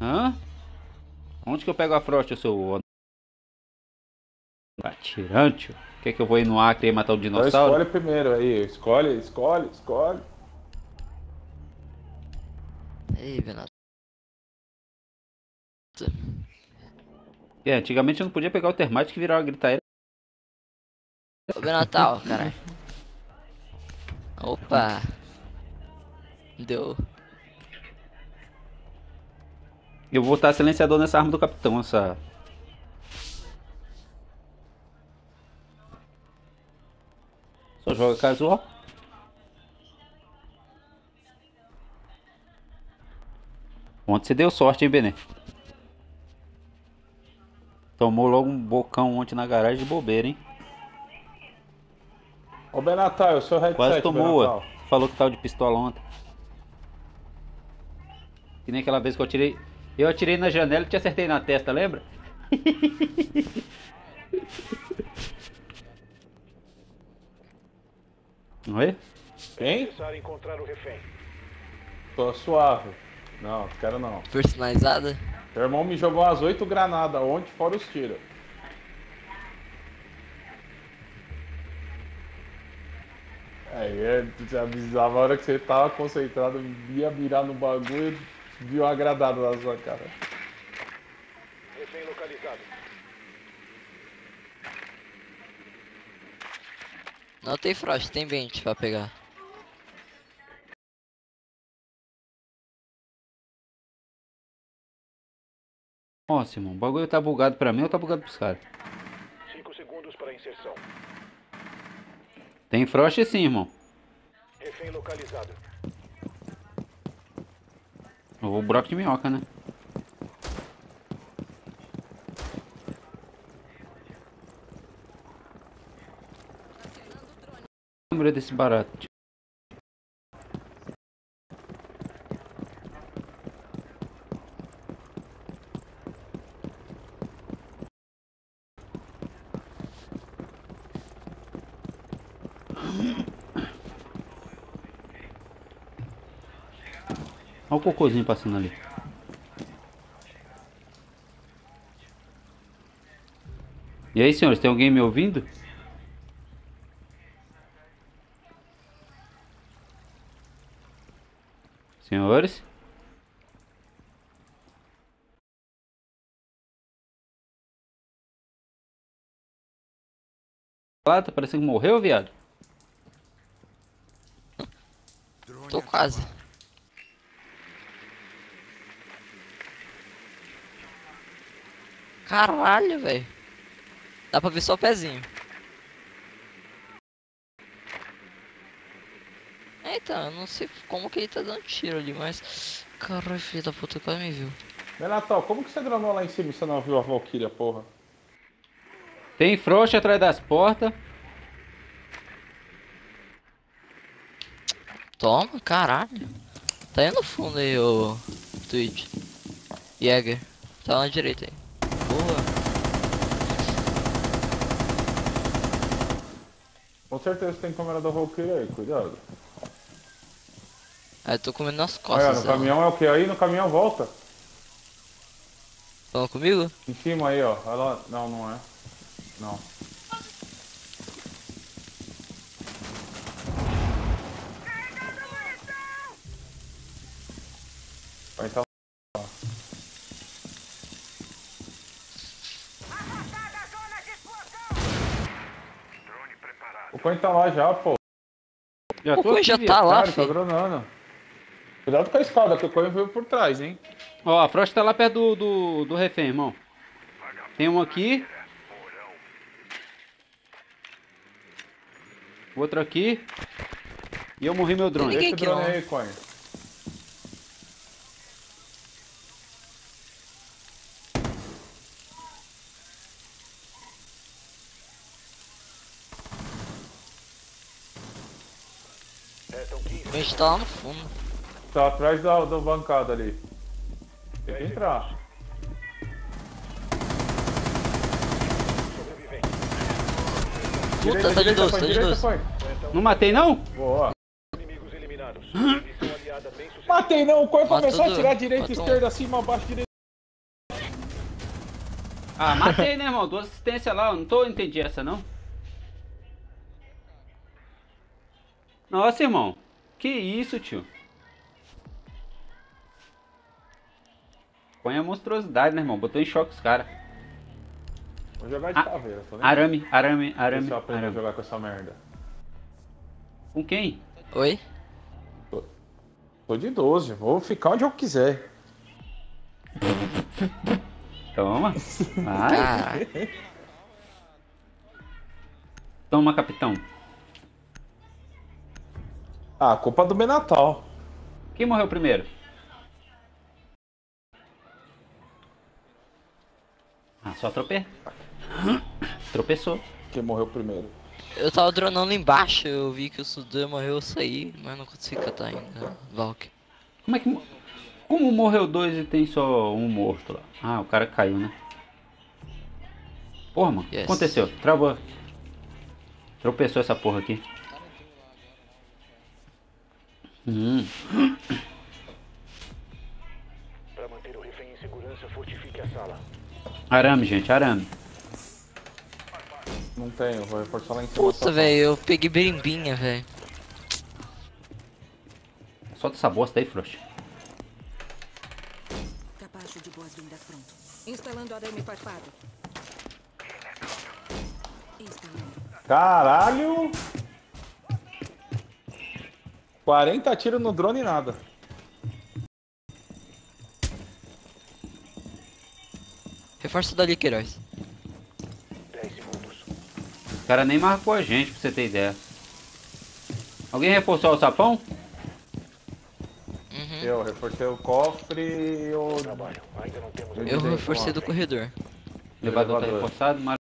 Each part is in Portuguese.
Hã? Onde que eu pego a frosta, seu... Atirante. Quer que eu vou ir no Acre e matar o Então dinossauro? escolhe primeiro aí. Escolhe, escolhe, escolhe. Ei, Renato. É, antigamente eu não podia pegar o termite que virava gritaeira. Ô, Benatal, caralho. Opa. Deu. Eu vou botar silenciador nessa arma do capitão, essa... Só joga casual. Ontem você deu sorte, hein, Benê? Tomou logo um bocão ontem na garagem de bobeira, hein? Ô Benatal, o seu headset, Quase tomou. Falou que tava de pistola ontem. Que nem aquela vez que eu atirei. Eu atirei na janela e te acertei na testa, lembra? Oi? Quem? Começar a encontrar o refém. Tô suave. Não, quero não. Personalizada. Meu irmão me jogou umas oito granadas ontem, fora os tiros. Aí é, te avisava a hora que você tava concentrado, ia mirar no bagulho, viu uma granada na sua cara. Refém localizado. Não tem frost, tem vente pra pegar. Nossa, irmão, o bagulho tá bugado pra mim ou tá bugado pros caras? 5 segundos para inserção. Tem frost sim, irmão. Refém localizado. Vou buraco de minhoca, né? Lembrei desse barato. Olha o cocôzinho passando ali. E aí, senhores, tem alguém me ouvindo? Senhores? Ah, tá parecendo que morreu, viado. Tô quase. Caralho, velho. Dá pra ver só o pezinho. É, então, eu não sei como que ele tá dando tiro ali, mas. Caralho, filho da puta, quase me viu. Benatal, como que você granou lá em cima e você não viu a Valkyria, porra? Tem frouxa atrás das portas. Toma, caralho. Tá aí no fundo aí, o Twitch. Jäger. Tá na direita aí. Boa. Com certeza tem câmera da Valkyria aí, cuidado. Aí eu tô comendo nas Olha, costas. no dela. caminhão é o que aí? No caminhão volta. Falando comigo? Em cima aí, ó. Ela... Não, não é. Não. O coin tá lá já, pô. Já O Coin aqui, já tá lá, Cara, tá filho. dronando. Cuidado com a escada, que o coin veio por trás, hein? Ó, a frosta tá lá perto do, do, do refém, irmão. Tem um aqui. Outro aqui. E eu morri meu drone. Ninguém Deixa o drone não. aí, coin. Gente tá lá no fundo. Tá atrás da, da bancada ali. Tem que entrar. Puta, tá de doce, tá de direita, doce. Não matei, não? Boa. Matei não, o Matou começou a tirar direita, esquerda, acima, abaixo, direita. Ah, matei, né, irmão? Duas assistências lá, eu não tô entendi essa, não. Nossa, irmão. Que isso, tio? Põe a monstruosidade, né, irmão? Botou em choque os caras. Vou jogar de Ah, caveira, tô nem Arame, arame, Ver arame, se eu aprendo a arame. jogar com essa merda. Com quem? Oi? Tô de 12, vou ficar onde eu quiser. Toma. Vai. Caraca. Toma, capitão. Ah, culpa do Benatal. Quem morreu primeiro? Ah, só trope... tropeçou. Quem morreu primeiro? Eu tava dronando embaixo, eu vi que o Sudan morreu, eu saí, mas não consegui catar ainda. Valk. Como é que. mo- Como morreu dois e tem só um morto lá? Ah, o cara caiu, né? Porra, mano. O que Yes. aconteceu? Travou. Tropeçou essa porra aqui. Hum. Para manter o refém em segurança, fortifique a sala. Arame, gente, arame. Não tenho, vou reforçar lá em cima. Puta, velho, eu peguei berimbinha, velho. Solta essa bosta aí, frouxa. Capacho de boas-vindas pronto. Instalando arame farpado. Instalando. Caralho! 40 tiros no drone e nada. Reforça dali, Queiroz. 10 segundos. O cara nem marcou a gente, pra você ter ideia. Alguém reforçou o sapão? Uhum. Eu reforcei o cofre e o. Trabalho. Ainda não temos... Eu reforcei do corredor. O elevador tá elevador. reforçado, mas.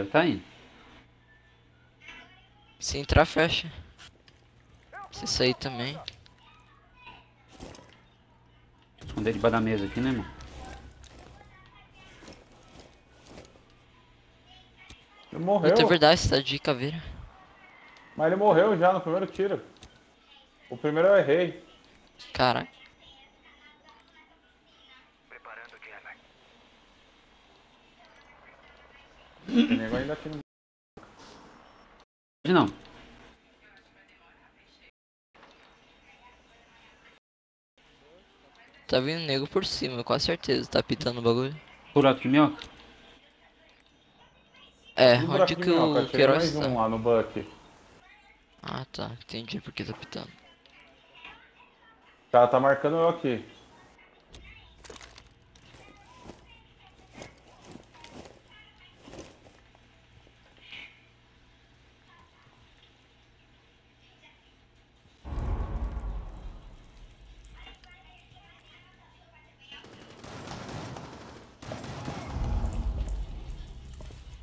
Deve estar indo. Se entrar, fecha. Se sair também. Esconder debaixo da mesa aqui, né, irmão? Ele morreu. Puta, é verdade, você tá de caveira. Mas ele morreu já no primeiro tiro. O primeiro eu errei. Caraca. Tem nego ainda aqui no. Não. Tá vindo nego por cima, com certeza. Tá pitando o bagulho. Buraco de minhoca? É, Um onde que o cara, chega Queiroz mais tá? um lá no Buck. Ah, tá. Entendi porque tá pitando. Tá, tá marcando eu aqui.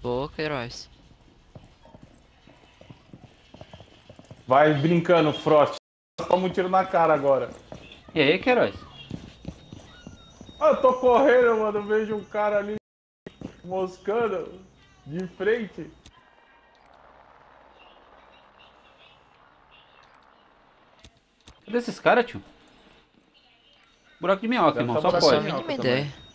Boa, Queiroz. Vai brincando, Frost. Toma um tiro na cara agora. E aí, Queiroz? Ah, eu tô correndo, mano. Vejo um cara ali moscando de frente. Cadê esses caras, tio? Buraco de minhoca, Deve irmão, tá só pode. mínima também. ideia.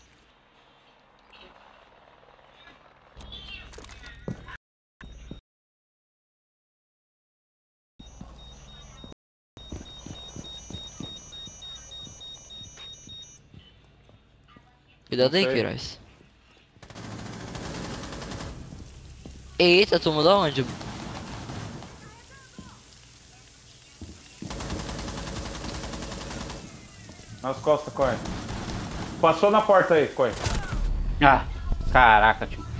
Cuidado aí. Queiroz. Eita, tomou da onde? Nas costas, Coin. Passou na porta aí, Coin. Ah, caraca, tio. Como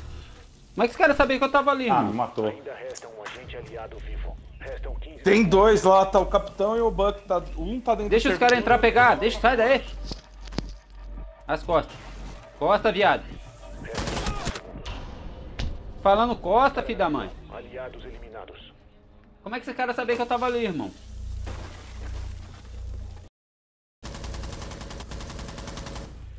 é que esse cara sabia que eu tava ali, Ah, me matou. Ainda resta um agente aliado vivo. Restam 15 Tem dois lá, tá o capitão e o Buck. Tá, um tá dentro Deixa do os caras entrar pegar, deixa, sai daí. As costas. Costa, viado. Falando Costa, filho da mãe. Aliados eliminados. Como é que esse cara sabia que eu tava ali, irmão?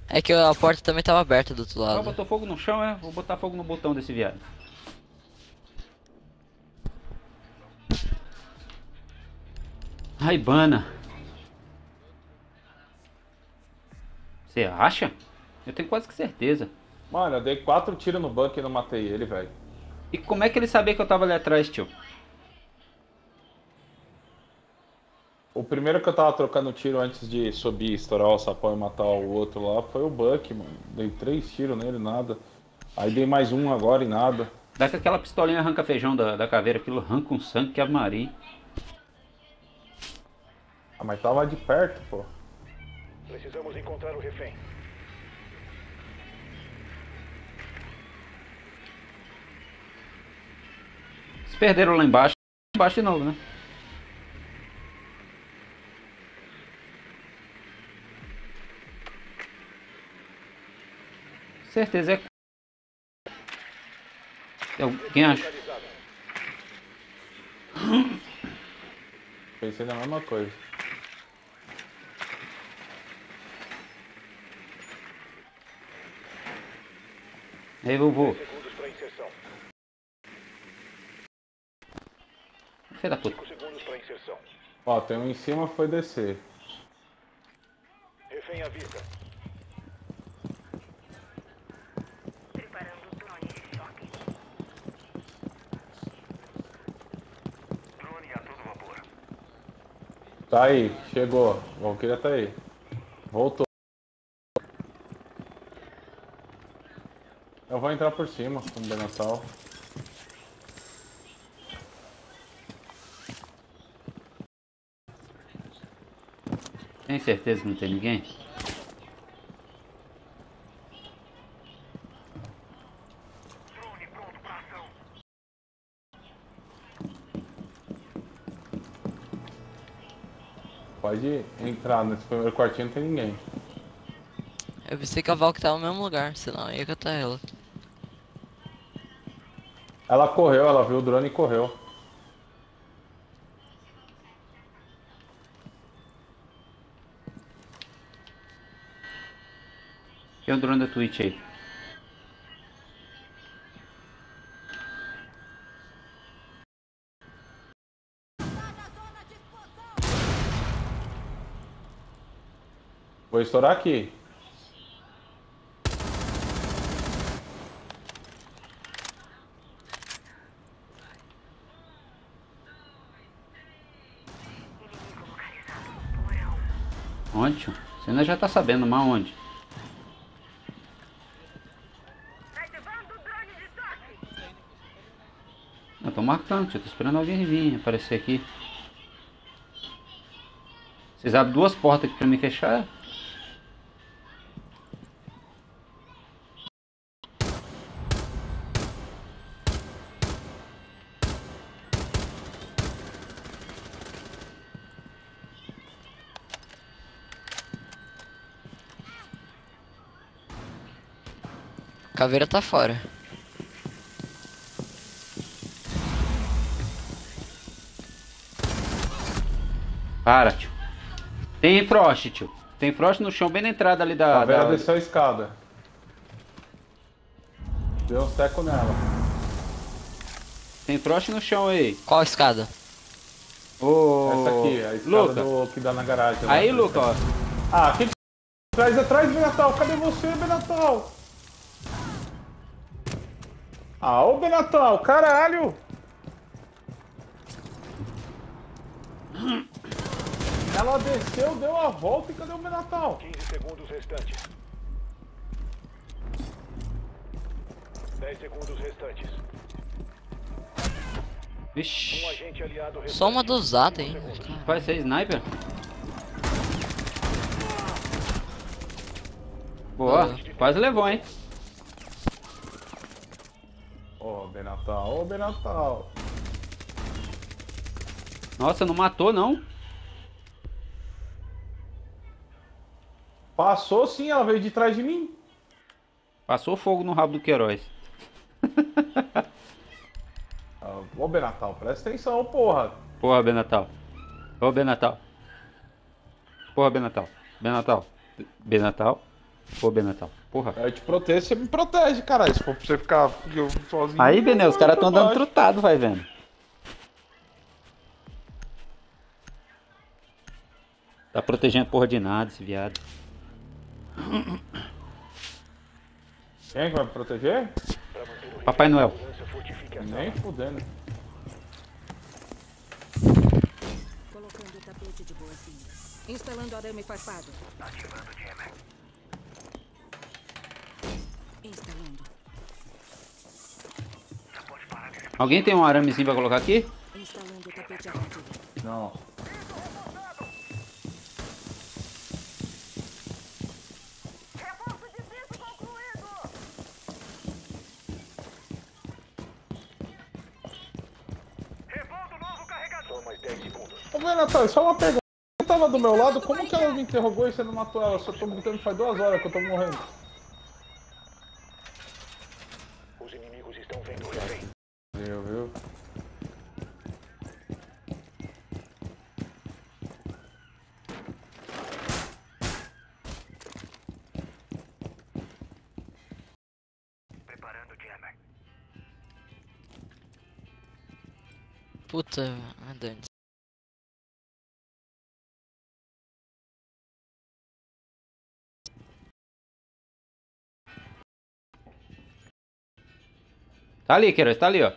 É que a porta também tava aberta do outro lado. Ah, botou fogo no chão, é? Vou botar fogo no botão desse viado. Raibana. Você acha? Eu tenho quase que certeza. Mano, eu dei quatro tiros no banco e não matei ele, velho. E como é que ele sabia que eu tava ali atrás, tio? O primeiro que eu tava trocando tiro antes de subir, estourar o sapão e matar o outro lá foi o Buck, mano. Dei três tiros nele, nada. Aí dei mais um agora e nada. Dá que aquela pistolinha arranca feijão da, da caveira, aquilo arranca um sangue que é Maria. Ah, mas tava de perto, pô. Precisamos encontrar o refém. Se perderam lá embaixo, embaixo de novo, né? Certeza é. Alguém acha? Pensei na mesma coisa. Aí, vovô. Segundos para inserção. Filho da puta. 5 segundos para inserção. Ó, tem um em cima, foi descer. Refém à vista. Preparando o drone de choque. Drone a todo vapor. Tá aí, chegou. Valkyria tá aí. Voltou. Eu vou entrar por cima com o Benatal. Tem certeza que não tem ninguém? Pode entrar nesse primeiro quartinho, não tem ninguém. Eu pensei que a Valk tava no mesmo lugar, senão eu ia catar ela. Ela correu, ela viu o drone e correu. Tem o drone da Twitch aí. Vou estourar aqui. Onde? Você ainda já tá sabendo, mas onde? Ativando o drone de toque. Eu tô marcando, tio. Tô esperando alguém vir aparecer aqui. Vocês abrem duas portas aqui pra me fechar? Caveira tá fora. Para, tio. Tem frost, tio. Tem frost no chão, bem na entrada ali da. A Vera da- desceu a escada. Deu um teco nela. Tem frost no chão aí. Qual a escada? Essa Ô. aqui, a escada Luca. do, que dá na garagem. lá. Aí, Luca, ó. Ah, que Atrás, atrás, Benatal. Cadê você, Benatal? Ah, ô Benatal, caralho! Ela desceu, deu a volta e cadê o Benatal? 15 segundos restantes. 10 segundos restantes. Um Vixe. agente aliado restante. Só uma dosada, hein? Vai ser sniper? Boa, quase levou, hein? Ô, Benatal, ô Benatal. Nossa, não matou, não? Passou sim, ela veio de trás de mim. Passou fogo no rabo do Queiroz. Ah, Ô Benatal, presta atenção, porra. Porra, Benatal. Ô, Benatal. Porra, Benatal. Benatal. Benatal. Pô, Benetão. Porra. Eu te protejo, você me protege, caralho. Se for pra você ficar eu sozinho. Aí, Benel, os caras tão andando baixo. trutado, vai vendo. Tá protegendo porra de nada esse viado. Quem é que vai me proteger? O Papai Noel. Nem fudendo. Colocando o tapete de boas-vindas. Instalando arame farpado. Instalando. Alguém tem um aramezinho pra colocar aqui? Instalando o tapete. Não. Só mais 10 segundos. Ô, Natália, só uma pergunta. Você tava do meu lado, como que ela me interrogou e você não matou ela? Eu só tô gritando faz duas horas que eu tô morrendo. Os inimigos estão vendo o refém. Viu, viu? Puta, andante. Tá ali, Queiroz, tá ali, ó.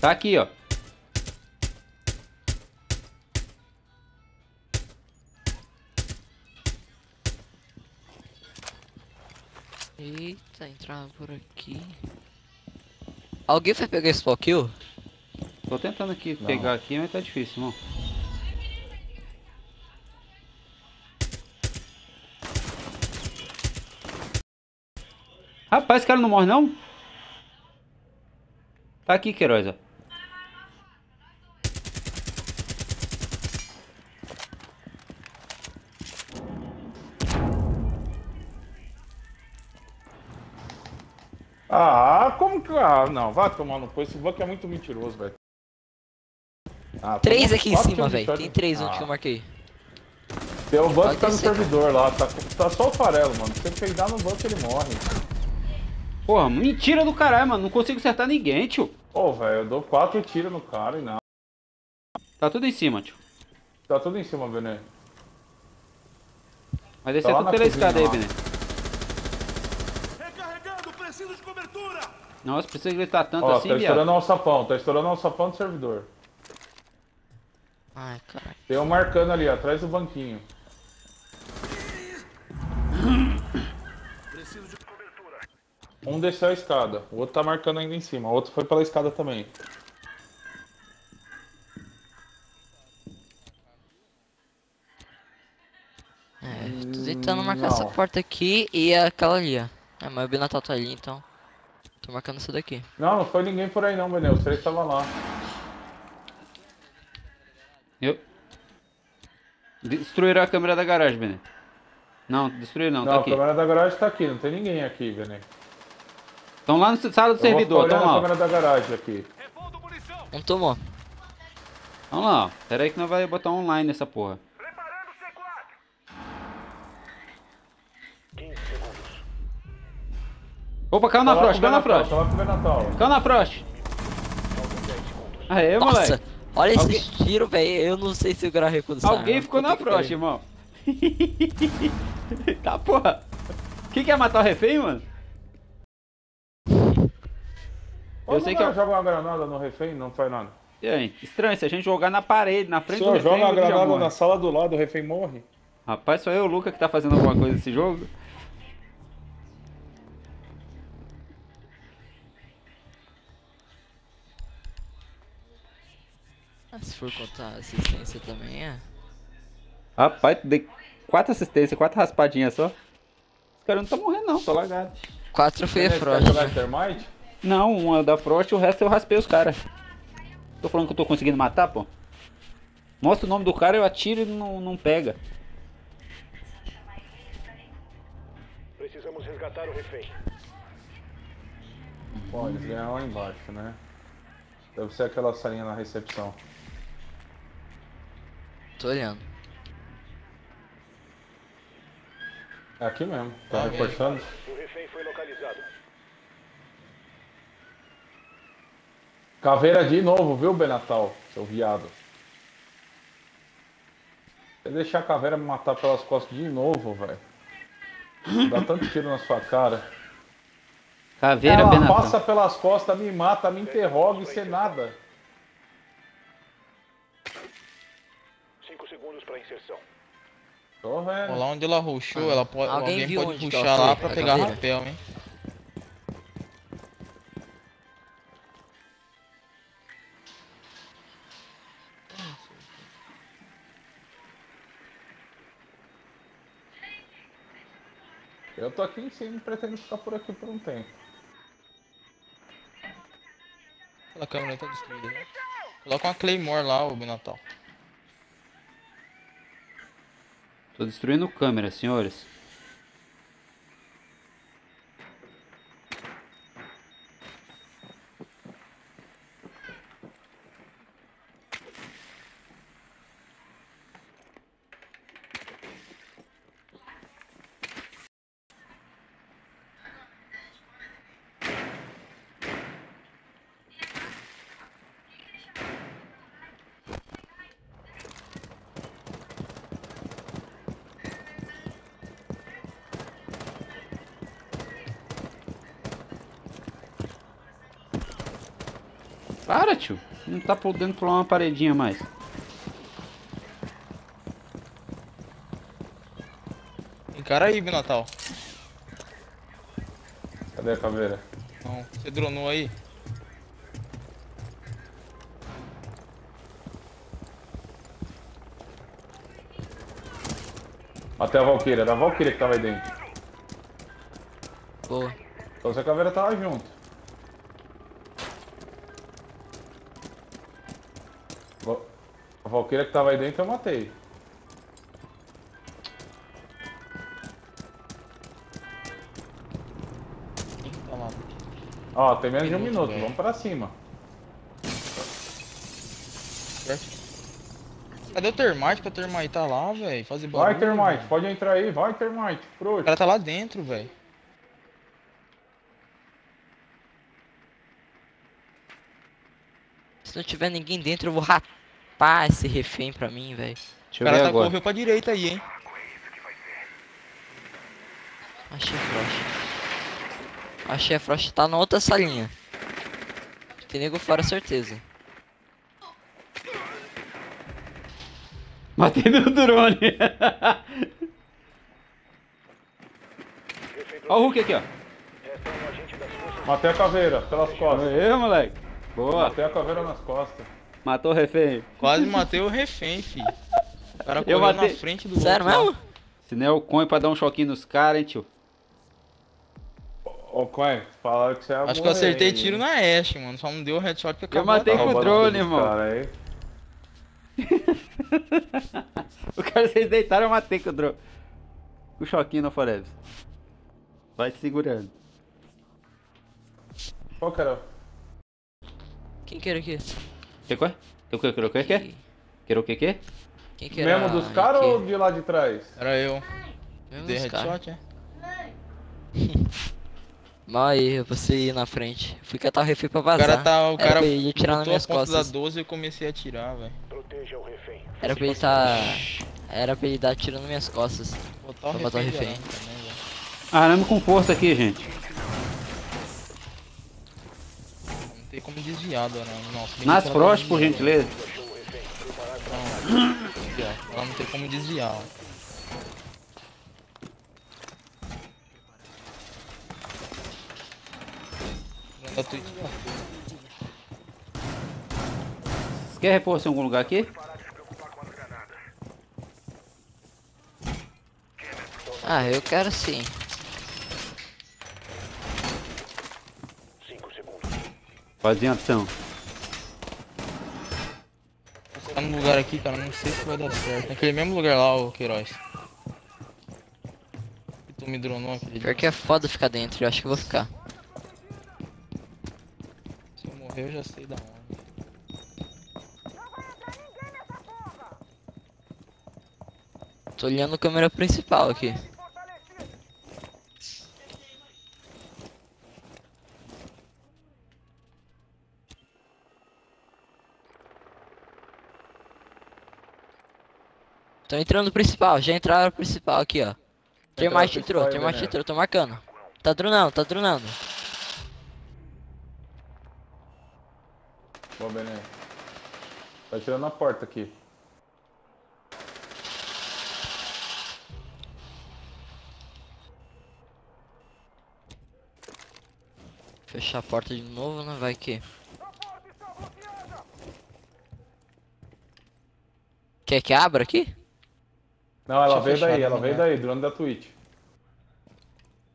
Tá aqui, ó. Eita, entrava por aqui. Alguém vai pegar esse kill? Tô tentando aqui Não. pegar aqui, mas tá difícil, irmão. Rapaz, esse cara não morre não? Tá aqui, Queiroz, ó. Ah, como que. Ah, não, vai tomar no cu. Esse Buck é muito mentiroso, velho. Ah, Três aqui em cima, velho. Tem três onde Ah, que eu marquei. Tem o Buck Pode tá no servidor lá, tá, tá só o farelo, mano. Se você peidar no Buck, ele morre. Porra, mentira do caralho, mano. Não consigo acertar ninguém, tio. Ô, velho, eu dou quatro tiros no cara e nada. Tá tudo em cima, tio. Tá tudo em cima, Benê. Vai descer Tá tudo pela escada aí, lá. Benê. Recarregando, preciso de cobertura! Nossa, precisa gritar tanto Ó, assim, tá viado. estourando o alçapão, tá estourando o alçapão do servidor. Ai, caralho. Tem um marcando ali, atrás do banquinho. Preciso de cobertura. Um desceu a escada, o outro tá marcando ainda em cima, o outro foi pela escada também. É, tô tentando marcar não. essa porta aqui e aquela ali, ó. É, mas o Binatal tá ali, então. Tô marcando essa daqui. Não, não foi ninguém por aí não, Benê, os três estavam lá. Eu... Destruíram a câmera da garagem, Benê. Não, destruíram não, Não, tá a aqui. câmera da garagem tá aqui, não tem ninguém aqui, Benê. Estão lá na sala do servidor, estão lá. câmera da garagem aqui. Um tomou. Tão lá, ó. Pera aí que nós vai botar online nessa porra. Preparando C4! 15 segundos. Opa, caiu na frost, o caiu na frost. O. Caiu na frost. Faltam 10 segundos. Aê, Nossa, moleque. olha Alguém- esse tiro, velho. Eu não sei se eu gravei quando Alguém ficou na frost, irmão. tá, porra. Quem quer matar o refém, mano? Eu sei que eu- joga uma granada no refém, não faz nada. E aí? Estranho, se a gente jogar na parede, na Se frente do refém, jogo uma ele já granada na sala do lado, o refém morre. Rapaz, só eu e o Luca que tá fazendo alguma coisa nesse jogo. Ah, se for contar assistência também, é. Rapaz, dei quatro assistências, quatro raspadinhas só. Os caras não estão morrendo não, tô lagado. Quatro foi a Frost. jogar Termite? Não, uma da Frost e o resto eu raspei os caras. Tô falando que eu tô conseguindo matar, pô. Mostra o nome do cara, eu atiro e não, não pega. Precisamos resgatar o refém. Bom, eles ganharam lá embaixo, né? Deve ser aquela salinha na recepção. Tô olhando. É aqui mesmo, tá, tá ah, reportando? O refém foi localizado. Caveira de novo, viu, Benatal? Seu viado. Se deixar a caveira me matar pelas costas de novo, velho. Dá tanto tiro na sua cara. Caveira, Ela Benatão. passa pelas costas, me mata, me interroga e sem nada. Cinco segundos para inserção. Tô vendo. Lá onde ela rushou, ela pode, Alguém alguém, viu pode rushar ela lá pra pegar caveira? rapel, hein? Eu tô aqui em cima e pretendo ficar por aqui por um tempo. Aquela câmera tá destruída, né? Coloca uma Claymore lá, o Binatal. Tô destruindo câmera, senhores. Para, tio. Não tá podendo pular uma paredinha mais. Encara aí, Binatal. Cadê a caveira? Não, você dronou aí? Até a Valkyria, era a Valkyria que tava aí dentro. Boa. Então se a caveira tava junto. Va- A Valkyria que tava aí dentro eu matei. Ó, tem menos de um Minuto, velho. vamos pra cima. Cadê o Termite pra Termite tá lá, velho? Fazer barulho. Vai, Termite, mano. pode entrar aí, vai, Termite, O cara tá lá dentro, velho. Se não tiver ninguém dentro, eu vou rapar esse refém pra mim, velho. Deixa O cara tá correu pra direita aí, hein? Achei Frost. Achei a Frost tá na outra salinha. Tem nego fora, certeza. Matei meu drone. Ó o Hulk aqui, ó. Forças Matei a caveira, pelas costas. Aê, moleque. Boa. Matei a caveira nas costas. Matou o refém. Quase matei o refém, fi. O cara Eu correu matei- na frente do Sério outro lá. mesmo? Se não é o Coin pra dar um choquinho nos caras, hein, tio. Ô, Quen, falaram que você ia Acho que eu morrer, acertei hein? tiro na Ashe, mano. Só não deu headshot porque Eu acabou a matei Tá com o drone, aí. o cara, vocês deitaram, eu matei com o drone. Com o choquinho no Forever. Vai segurando. Qual que era? Quem que era aqui? Que que é? Que que que que que? Quero o que que? Quem que era? Mesmo dos caras ou de lá de trás? Era eu. Mesmo Dei dos caras. headshot, é? Mal aí, você ir na frente. Fui catar o refém pra O vazar. cara tá. O cara pra ele atirar nas a minhas costas. da 12 e eu comecei a atirar, velho. proteja o refém. Era pra ele tá. Era pra ele dar tiro nas minhas costas. Botar o Pra botar o refém. refém. direto também, velho. Arame com força aqui, gente. Tem como desviar do arame. Nossa, Nas Frost, por gentileza. Não. Ela não tem como desviar. Da Twitch. Você quer reforço em algum lugar aqui? Ah, eu quero sim. Cinco segundos. Fazendo ação. Tá no lugar aqui, cara, não sei se vai dar certo. Naquele mesmo lugar lá, o Queiroz. Que tu me dronou aquele Pior que é foda ficar dentro, eu acho que eu vou ficar. Se eu morrer, eu já sei da onde. Tô olhando a câmera principal aqui. Tô entrando no principal, já entraram no principal aqui, ó. Entrou, principal aí, Termite Bené. entrou, tô marcando. Tá dronando, tá dronando. Boa, Bené. Tá tirando a porta aqui. Fechar a porta de novo, né? Vai que. Quer que abra aqui? Não, ela Deixa veio daí, ela veio daí, drone da Twitch.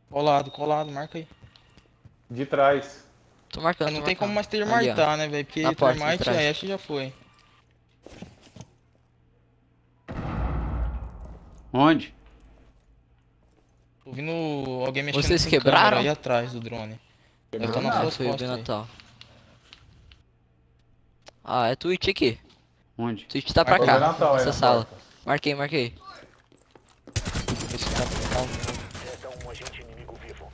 Colado, colado, marca aí. De trás. Tô marcando. Não tem como mais ó. termitar, né, velho? Porque Na termite trás. a Ashe já foi. Onde? Tô ouvindo alguém mexendo Vocês com quebraram? aí atrás do drone. Eu tô nas Ah, foi. Benatal. Ah, é Twitch aqui. Onde? Twitch tá pra o cá, Natal nessa na sala. porta. Marquei, marquei. Esse cara tá Resta um agente inimigo vivo.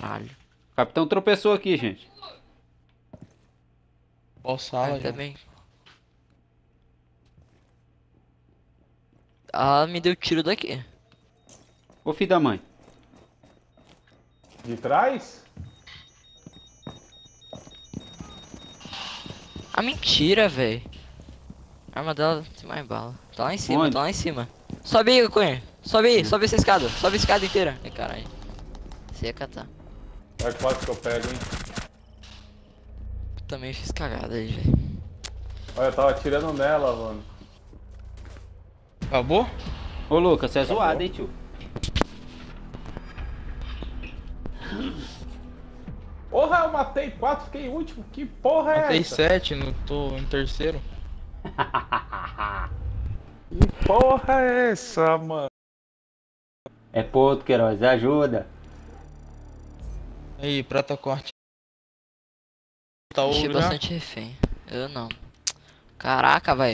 Caralho. O capitão tropeçou aqui, gente. Qual sala, já? bem. Ah, me deu tiro daqui. Ô filho da mãe. De trás? Ah, mentira, velho. A arma dela tem mais bala. Tá lá em cima, Onde? tá lá em cima. Sobe aí, Cunha. Sobe aí, sobe essa escada. Sobe a escada inteira. Ai, caralho. Você ia catar. Vai que pode que eu pego, hein? Também fiz cagada aí, velho. Olha, eu tava atirando nela, mano. Acabou? Ô Lucas, você é Acabou. zoado, hein, tio? Porra, eu matei quatro, fiquei último. Que porra é Matei essa? sete, não tô em terceiro. Que porra é essa, mano? É ponto, Queiroz, ajuda. Aí, prata corte. Tá ouro bastante refém. Eu não. Caraca, velho.